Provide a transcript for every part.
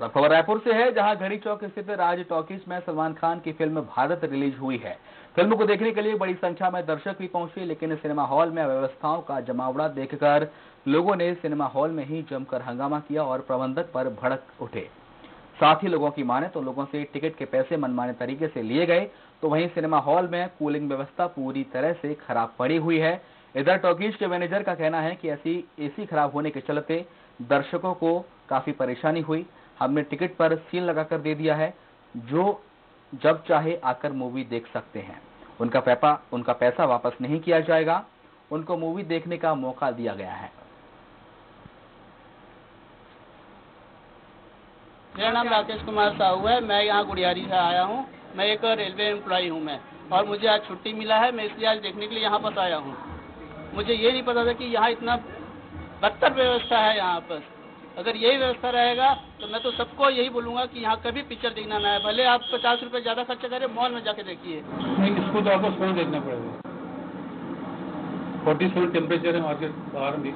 खबर रायपुर से है, जहाँ घड़ी चौक स्थित राज टॉकीज में सलमान खान की फ़िल्म भारत रिलीज़ हुई है। फ़िल्म को देखने के लिए बड़ी संख्या में दर्शक भी पहुँचे, लेकिन सिनेमा हॉल में अव्यवस्थाओं का जमावड़ा देखकर लोगों ने सिनेमा हॉल में ही जमकर हंगामा किया और प्रबंधक पर भड़क उठे। साथ ही लोगों की माने तो लोगों से टिकट के पैसे मनमाने तरीके से लिए गए तो वहीं सिनेमा हॉल में कूलिंग व्यवस्था पूरी तरह से खराब पड़ी हुई है। इधर टॉकीज के मैनेजर का कहना है कि ऐसी एसी खराब होने के चलते दर्शकों को काफ़ी परेशानी हुई। हमने टिकट पर सील लगाकर दे दिया है। जो, जब चाहे आकर मूवी देख सकते हैं। उनका पैसा उनका पैसा वापस नहीं किया जाएगा। उनको मूवी देखने का मौका दिया गया है। मेरा नाम राकेश कुमार साहू है। मैं यहाँ गुड़ियारी से आया हूँ। मैं एक रेलवे एम्प्लॉई हूँ मैं। और मुझे आज छुट्टी मिला है। मैं इसलिए आज देखने के लिए यहाँ पर आया हूँ। मुझे ये नहीं पता था कि यहाँ इतना बदतर व्यवस्था है यहाँ पर। अगर यही व्यवस्था रहेगा तो मैं तो सबको यही बोलूँगा कि यहाँ कभी पिक्चर देखना ना है भले आप पचास रुपए ज़्यादा खर्चा करें मॉल में जाके देखिए। नहीं, इसको तो आपको स्वयं देखना पड़ेगा। फोर्टी सेवन टेम्परेचर है मार्केट बाहर भी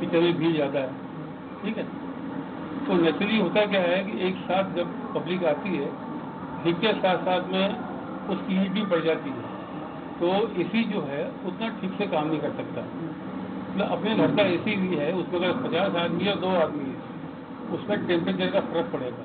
पिक्चर में भीड़ ज़्यादा है। ठीक है? तो नेचुरली होता क्या है कि एक साथ जब पब्लिक आती है, भीड़ के साथ साथ में उसकी हीट भी बढ़ जाती है। तो इसी जो है, उतना ठीक से काम नहीं कर सकता। अपने घर का सी भी है उसमें अगर पचास आदमी या दो आदमी है। उसमें टेम्परेचर का फ़र्क पड़ेगा।